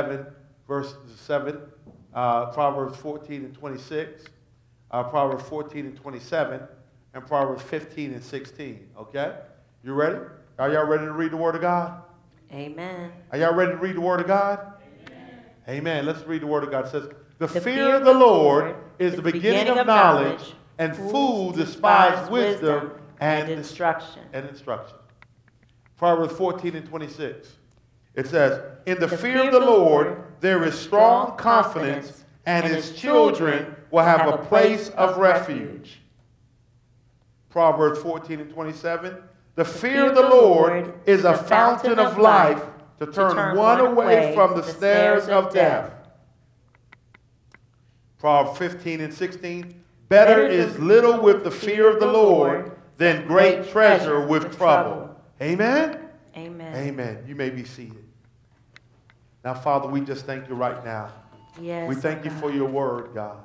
7, verse 7, uh, Proverbs 14 and 26, uh, Proverbs 14 and 27, and Proverbs 15 and 16. Okay? You ready? Are y'all ready to read the Word of God? Amen. Are y'all ready to read the Word of God? Amen. Amen. Let's read the Word of God. It says, The, the fear of the Lord is the beginning, beginning of knowledge, and fools despise wisdom and, and instruction. And instruction. Proverbs 14 and 26. It says, In the, the fear, fear of the Lord, Lord there is strong confidence, and, and his children will have a place of refuge. Proverbs 14 and 27. The fear of the Lord is a fountain of life to turn one away from the snares of death. Proverbs 15 and 16. Better is little with the fear of the Lord than great treasure with trouble. Amen? Amen. Amen. You may be seated. Now, Father, we just thank you right now. Yes. We thank oh you for your word, God.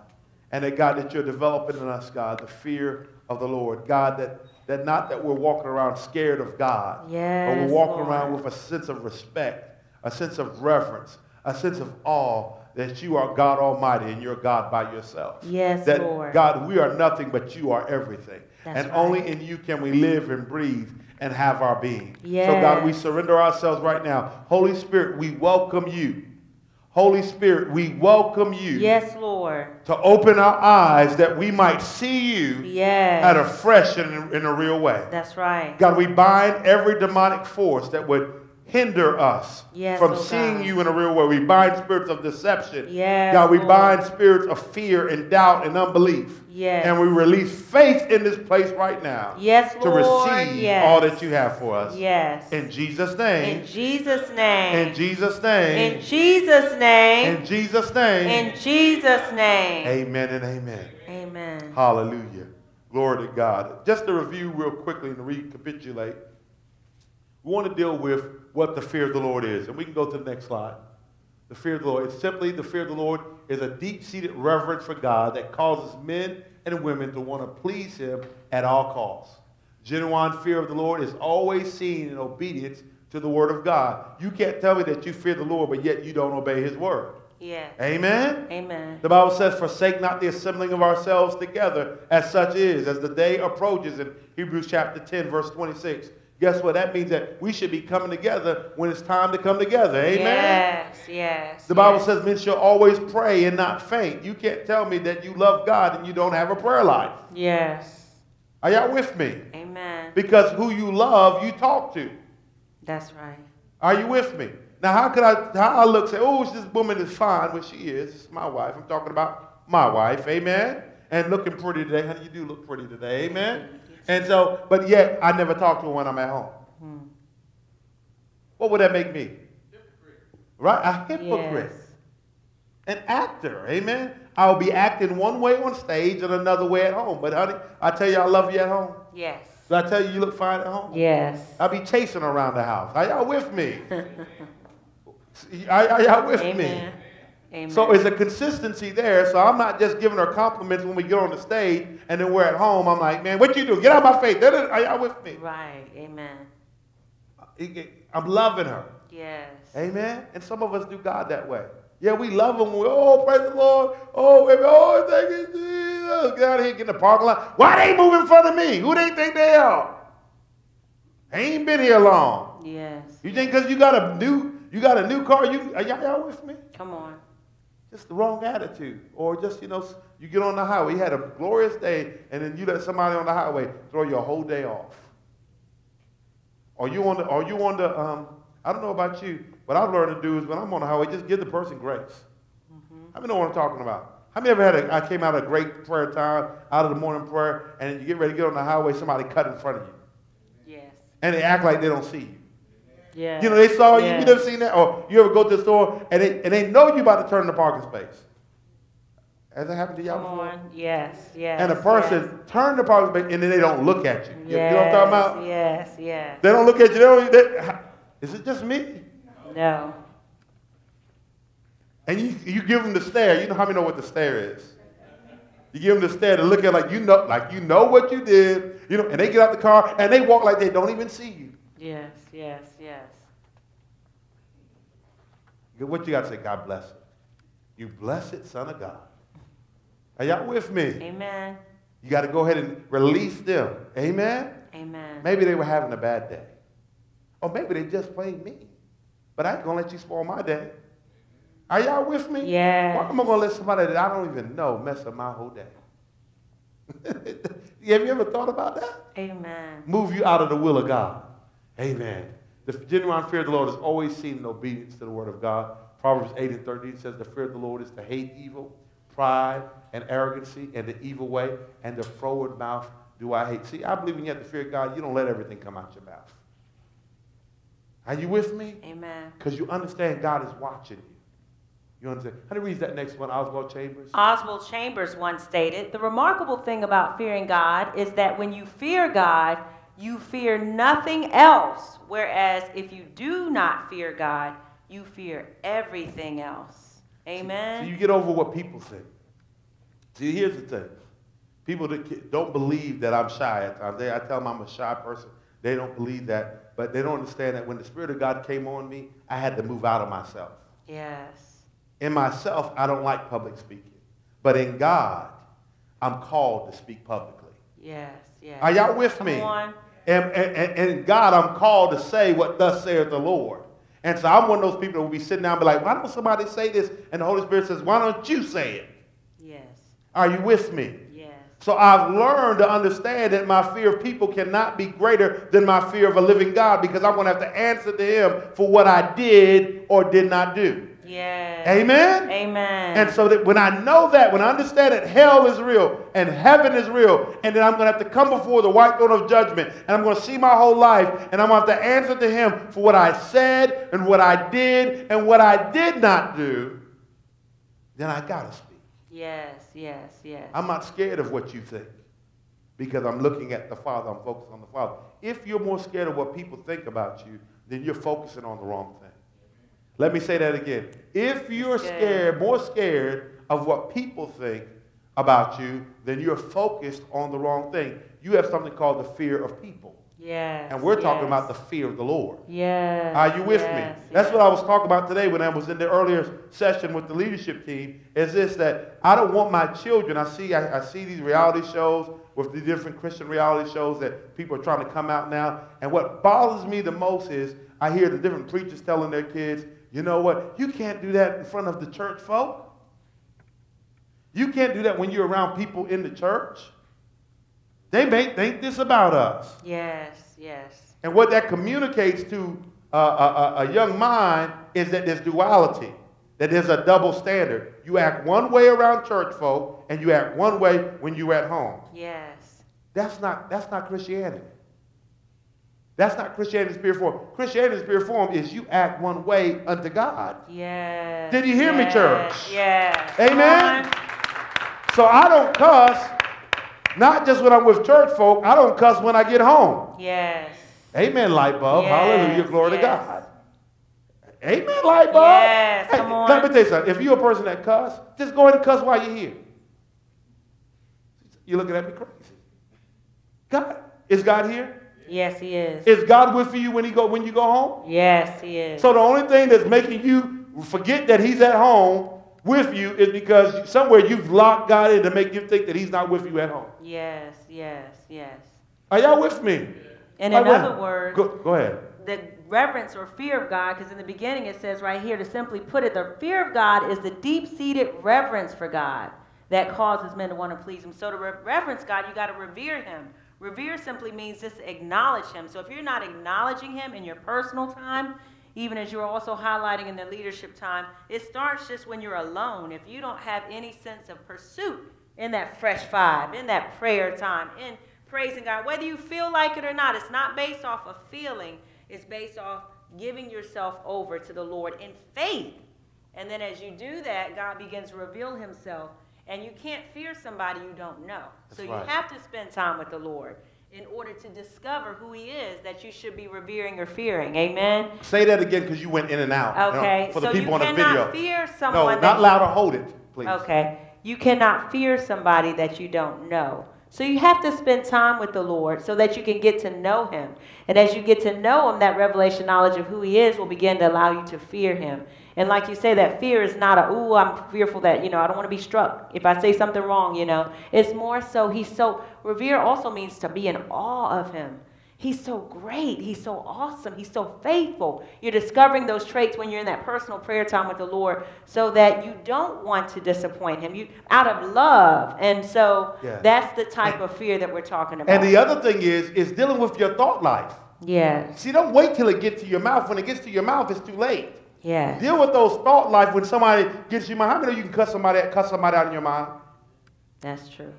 And that, God, that you're developing in us, God, the fear of the Lord. God, that, that not that we're walking around scared of God, yes, but we're walking Lord. around with a sense of respect, a sense of reverence, a sense of awe that you are God Almighty and you're God by yourself. Yes, that, Lord. God, we are nothing, but you are everything. That's and right. only in you can we live and breathe and have our being. Yes. So, God, we surrender ourselves right now. Holy Spirit, we welcome you. Holy Spirit, we welcome you. Yes, Lord. To open our eyes that we might see you yes. at a fresh and in a real way. That's right. God, we bind every demonic force that would hinder us yes, from oh seeing God. you in a real way. We bind spirits of deception. Yes, God, we Lord. bind spirits of fear and doubt and unbelief. Yes. And we release faith in this place right now. Yes, to Lord. receive yes. all that you have for us. Yes. In Jesus' name. In Jesus' name. In Jesus' name. In Jesus' name. In Jesus' name. In Jesus' name. Amen and amen. Amen. Hallelujah. Glory to God. Just to review real quickly and recapitulate, we want to deal with what the fear of the Lord is. And we can go to the next slide. The fear of the Lord. It's simply the fear of the Lord is a deep seated reverence for God that causes men and women to want to please Him at all costs. Genuine fear of the Lord is always seen in obedience to the Word of God. You can't tell me that you fear the Lord, but yet you don't obey His Word. Yeah. Amen? Amen. The Bible says, Forsake not the assembling of ourselves together, as such is, as the day approaches in Hebrews chapter 10, verse 26. Guess what? That means that we should be coming together when it's time to come together. Amen? Yes, yes. The Bible yes. says men should always pray and not faint. You can't tell me that you love God and you don't have a prayer life. Yes. Are y'all with me? Amen. Because who you love, you talk to. That's right. Are you with me? Now, how could I, how I look, say, oh, this woman is fine, well, she is. It's my wife. I'm talking about my wife. Amen? And looking pretty today. Honey, you do look pretty today. Amen? And so, but yet, I never talk to her when I'm at home. Hmm. What would that make me? Hypocrite. Right? A hypocrite. Yes. An actor. Amen? I'll be acting one way on stage and another way at home. But, honey, I tell you I love you at home. Yes. Did I tell you you look fine at home? Yes. I'll be chasing around the house. Are y'all with me? Are, are y'all with Amen. me? Amen. So it's a consistency there. So I'm not just giving her compliments when we get on the stage and then we're at home. I'm like, man, what you do? Get out of my face. Are y'all with me? Right. Amen. I'm loving her. Yes. Amen. And some of us do God that way. Yeah, we love him. We, oh, praise the Lord. Oh, baby. Oh, thank you, Jesus. Get out of here, get in the parking lot. Why they moving in front of me? Who they think they are? They ain't been here long. Yes. You think because you got a new you got a new car, you are y'all, y'all with me? Come on. Just the wrong attitude. Or just, you know, you get on the highway, you had a glorious day, and then you let somebody on the highway throw your whole day off. Or you on the, or you on the, um, I don't know about you, what I've learned to do is when I'm on the highway, just give the person grace. Mm-hmm. How many know what I'm talking about? How many ever had a, I came out of a great prayer time, out of the morning prayer, and you get ready to get on the highway, somebody cut in front of you. Yes. And they act like they don't see you. Yeah. You know, they saw you. Yeah. You never seen that? Or you ever go to the store and they, and they know you about to turn in the parking space. Has that happened to y'all Come before? on. Yes. Yes. And a person yes. turn the parking space and then they don't look at you. You, Yes. you know what I'm talking about? Yes. Yes. They don't look at you. They don't, they, is it just me? No. And you, you give them the stare. You know how many know what the stare is? You give them the stare to look at like you know, like you know what you did. You know, and they get out the car and they walk like they don't even see you. Yes. Yes. Yes. What you got to say? God bless it. You blessed son of God. Are y'all with me? Amen. You got to go ahead and release them. Amen? Amen. Maybe they were having a bad day. Or maybe they just plain mean. But I ain't going to let you spoil my day. Are y'all with me? Yeah. Why am I going to let somebody that I don't even know mess up my whole day? Have you ever thought about that? Amen. Move you out of the will of God. Amen. The genuine fear of the Lord is always seen in obedience to the word of God. Proverbs 8 and 13 says, The fear of the Lord is to hate evil, pride, and arrogancy, and the evil way, and the froward mouth do I hate. See, I believe when you have the fear of God, you don't let everything come out your mouth. Are you with me? Amen. Because you understand God is watching you. You understand? How do you read that next one, Oswald Chambers? Oswald Chambers once stated The remarkable thing about fearing God is that when you fear God, you fear nothing else. Whereas if you do not fear God, you fear everything else. Amen. So you get over what people think. See, here's the thing. People that don't believe that I'm shy at times. They, I tell them I'm a shy person. They don't believe that, but they don't understand that when the Spirit of God came on me, I had to move out of myself. Yes. In myself, I don't like public speaking. But in God, I'm called to speak publicly. Yes. Yes. Are y'all with Come me? on. And, and, and God, I'm called to say what thus saith the Lord. And so I'm one of those people that will be sitting down and be like, why don't somebody say this? And the Holy Spirit says, why don't you say it? Yes. Are you with me? Yes. So I've learned to understand that my fear of people cannot be greater than my fear of a living God because I'm going to have to answer to him for what I did or did not do. Yes. Amen? Amen. And so that when I know that, when I understand that hell is real and heaven is real, and then I'm going to have to come before the white throne of judgment, and I'm going to see my whole life, and I'm going to have to answer to him for what I said and what I did and what I did not do, then I got to speak. Yes, yes, yes. I'm not scared of what you think because I'm looking at the Father. I'm focused on the Father. If you're more scared of what people think about you, then you're focusing on the wrong thing. Let me say that again. If you're scared, more scared of what people think about you, then you're focused on the wrong thing. You have something called the fear of people. yes. And we're talking yes. about the fear of the Lord. Yes. Are you with yes, me? That's yes. what I was talking about today when I was in the earlier session with the leadership team. Is this that I don't want my children? I see I, I see these reality shows with the different Christian reality shows that people are trying to come out now. And what bothers me the most is I hear the different preachers telling their kids, you know what? You can't do that in front of the church folk. You can't do that when you're around people in the church. They may think this about us. Yes, yes. And what that communicates to uh, a, a, a young mind is that there's duality, that there's a double standard. You act one way around church folk, and you act one way when you're at home. Yes. That's not, that's not Christianity. That's not Christianity in spirit form. Christianity in spirit form is you act one way unto God. Yes. Did you hear me, church? Yes. Amen? So I don't cuss, not just when I'm with church folk, I don't cuss when I get home. Yes. Amen, light bulb. Yes, Hallelujah. Glory to. God. Amen, light bulb. Yes, Hey, come on. Let me tell you something. If you're a person that cuss, just go ahead and cuss while you're here. You're looking at me crazy. God, is God here? Yes, he is. Is God with you when he go when you go home? yes, he is. So the only thing that's making you forget that he's at home with you is because somewhere you've locked God in to make you think that he's not with you at home. yes, yes, yes. Are y'all with me? And in other words, go, go ahead. the reverence or fear of God, because in the beginning it says right here to simply put it, the fear of God is the deep seated reverence for God that causes men to want to please Him. So to re- reverence God, you got to revere Him. Revere simply means just acknowledge Him. So if you're not acknowledging Him in your personal time, even as you're also highlighting in the leadership time, it starts just when you're alone. If you don't have any sense of pursuit in that fresh vibe, in that prayer time, in praising God, whether you feel like it or not, it's not based off of feeling, it's based off giving yourself over to the Lord in faith. And then as you do that, God begins to reveal himself. And you can't fear somebody you don't know. so you right. have to spend time with the Lord in order to discover who he is that you should be revering or fearing. Amen. Say that again because you went in and out. you know, Okay. for the so people you on the cannot video. fear no, someone not that louder. Hold it, please. Okay. You cannot fear somebody that you don't know. So you have to spend time with the Lord so that you can get to know him. And as you get to know him, that revelation knowledge of who he is will begin to allow you to fear him. And like you say, that fear is not a, ooh, I'm fearful that, you know, I don't want to be struck if I say something wrong, you know. It's more so, he's so, revere also means to be in awe of him. He's so great. He's so awesome. He's so faithful. You're discovering those traits when you're in that personal prayer time with the Lord so that you don't want to disappoint him. You out of love. And so Yeah. that's the type of fear that we're talking about. And the other thing is, is dealing with your thought life. yes. See, don't wait till it gets to your mouth. When it gets to your mouth, it's too late. Yes. Deal with those thought life when somebody gets you mind. How many of you can cut somebody, cuss somebody out in your mind? That's true.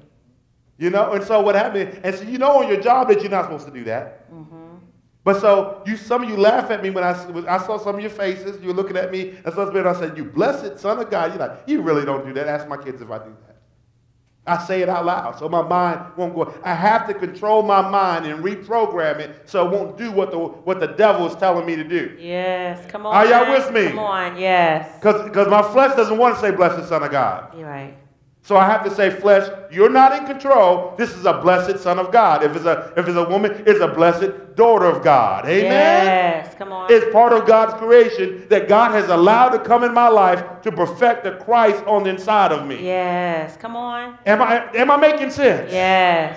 You know, and so what happened? And so you know on your job that you're not supposed to do that. Mm-hmm. But so you, some of you laugh at me when I, when I saw some of your faces. You were looking at me, and so I said, "You blessed son of God." You're like, "You really don't do that." Ask my kids if I do that. I say it out loud, so my mind won't go. I have to control my mind and reprogram it so it won't do what the what the devil is telling me to do. Yes. Come on. Are y'all with me? Come on. Yes. Because my flesh doesn't want to say, "Blessed son of God." You're right. So I have to say, flesh, you're not in control. This is a blessed son of God. If it's a if it's a woman, it's a blessed daughter of God. Amen. Yes. Come on. It's part of God's creation that God has allowed to come in my life to perfect the Christ on the inside of me. yes. Come on. Am I am I making sense? Yes.